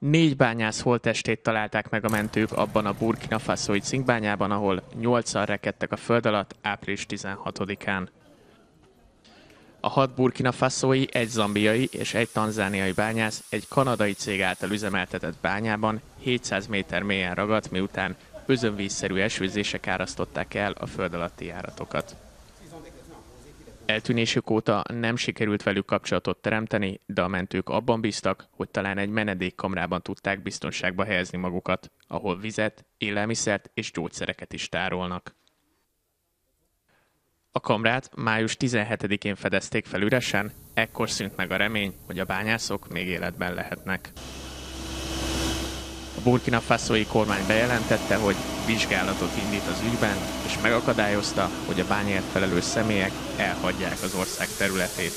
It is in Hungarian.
Négy bányász holtestét találták meg a mentők abban a Burkina Faso-i cinkbányában, ahol nyolcan rekedtek a föld alatt április 16-án. A hat Burkina Faso-i, egy zambiai és egy tanzániai bányász egy kanadai cég által üzemeltetett bányában 700 méter mélyen ragadt, miután özönvízszerű esőzések árasztották el a föld alatti járatokat. Eltűnésük óta nem sikerült velük kapcsolatot teremteni, de a mentők abban bíztak, hogy talán egy menedékkamrában tudták biztonságba helyezni magukat, ahol vizet, élelmiszert és gyógyszereket is tárolnak. A kamrát május 17-én fedezték fel üresen, ekkor szűnt meg a remény, hogy a bányászok még életben lehetnek. A Burkina Faszói kormány bejelentette, hogy vizsgálatot indít az ügyben, és megakadályozta, hogy a bányért felelős személyek elhagyják az ország területét.